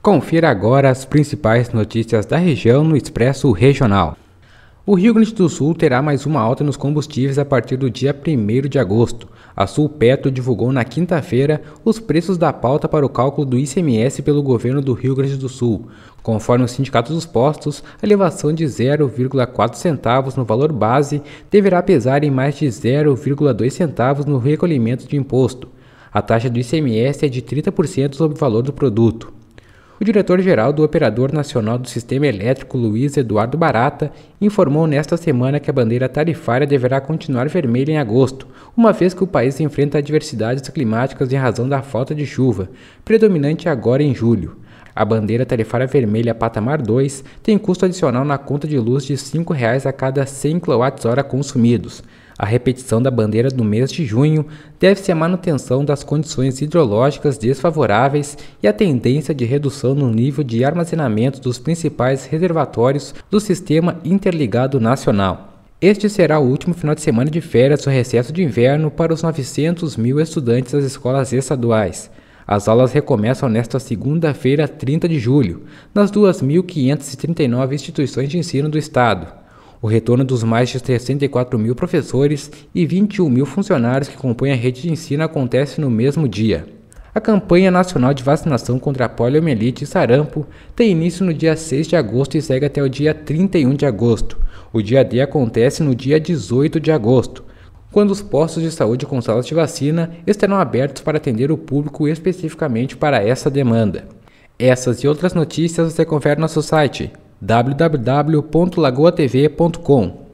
Confira agora as principais notícias da região no Expresso Regional. O Rio Grande do Sul terá mais uma alta nos combustíveis a partir do dia 1 de agosto. A Sulpetro divulgou na quinta-feira os preços da pauta para o cálculo do ICMS pelo governo do Rio Grande do Sul. Conforme o Sindicato dos Postos, a elevação de 0,4 centavos no valor base deverá pesar em mais de 0,2 centavos no recolhimento de imposto. A taxa do ICMS é de 30% sobre o valor do produto. O diretor-geral do Operador Nacional do Sistema Elétrico, Luiz Eduardo Barata, informou nesta semana que a bandeira tarifária deverá continuar vermelha em agosto, uma vez que o país enfrenta adversidades climáticas em razão da falta de chuva, predominante agora em julho. A bandeira tarifária vermelha patamar 2 tem custo adicional na conta de luz de R$ 5,00 a cada 100 kWh consumidos. A repetição da bandeira no mês de junho deve-se à manutenção das condições hidrológicas desfavoráveis e à tendência de redução no nível de armazenamento dos principais reservatórios do Sistema Interligado Nacional. Este será o último final de semana de férias do recesso de inverno para os 900 mil estudantes das escolas estaduais. As aulas recomeçam nesta segunda-feira, 30 de julho, nas 2.539 instituições de ensino do Estado. O retorno dos mais de 64 mil professores e 21 mil funcionários que compõem a rede de ensino acontece no mesmo dia. A campanha nacional de vacinação contra a poliomielite e sarampo tem início no dia 6 de agosto e segue até o dia 31 de agosto. O dia D acontece no dia 18 de agosto, quando os postos de saúde com salas de vacina estarão abertos para atender o público especificamente para essa demanda. Essas e outras notícias você confere no nosso site www.lagoatv.com